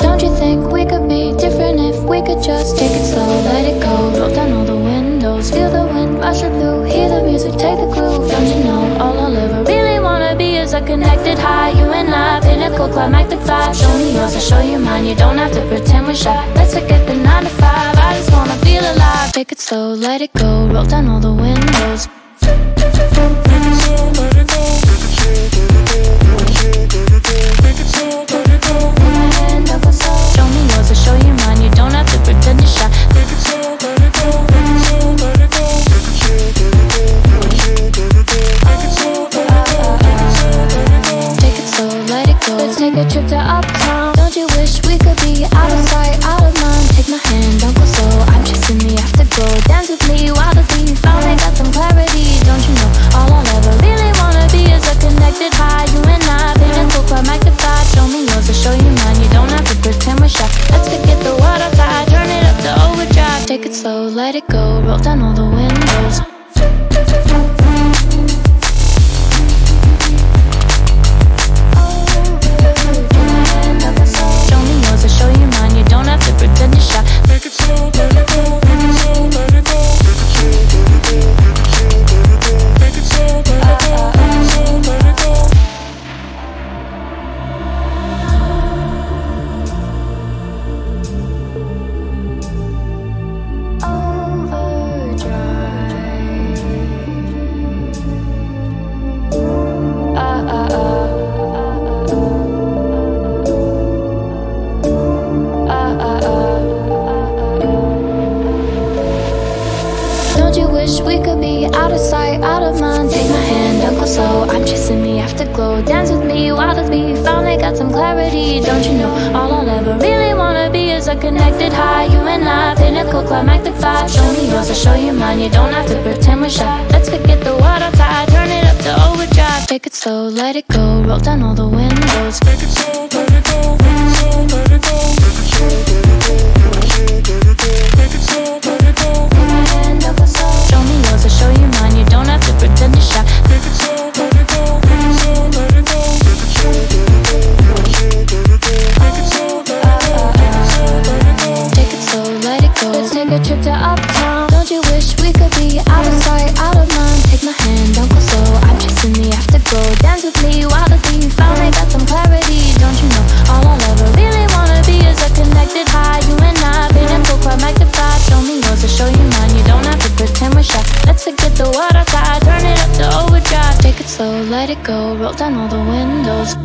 Don't you think we could be different if we could just take it slow, let it go? Roll down all the windows, feel the wind rush your blue, hear the music, take the groove. Don't you know all I'll ever really wanna be is a connected high? You and I, pinnacle, climactic vibe. Show me yours, I'll show you mine. You don't have to pretend we're shy. Let's forget the nine to five. I just wanna feel alive. Take it slow, let it go. Roll down all the windows. Uptown Don't you wish we could be out of sight, out of mind? Take my hand, don't go slow, I'm chasing the afterglow Dance with me while the beat finally got some clarity. Don't you know, all I'll ever really wanna be is a connected high You and I, pinnacle, quite magnified Show me yours, I'll show you mine. You don't have to pretend we're shy Let's forget the world outside, turn it up to overdrive. Take it slow, let it go, roll down all the windows wish we could be out of sight, out of mind? Take my hand, don't go slow. I'm chasing the afterglow. Dance with me while the beat finally got some clarity. Don't you know all I'll ever really wanna be is a connected high? You and I, pinnacle, climactic vibe. Show me yours, I'll show you mine. You don't have to pretend we're shy. Let's forget the water outside, turn it up to overdrive. Take it slow, let it go, roll down all the windows. Take it slow, let it go, let it go. Take a trip to uptown. Don't you wish we could be out of sight, out of mind? Take my hand, don't go slow, I'm chasing the afterglow. Dance with me while the beat finally got some clarity. Don't you know, all I'll ever really wanna be is a connected high? You and I, pinnacle, quite magnified. Show me yours, I'll show you mine. You don't have to pretend we're shy. Let's forget the world outside, turn it up to overdrive. Take it slow, let it go, roll down all the windows